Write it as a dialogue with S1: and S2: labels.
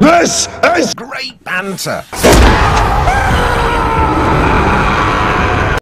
S1: This is
S2: great banter.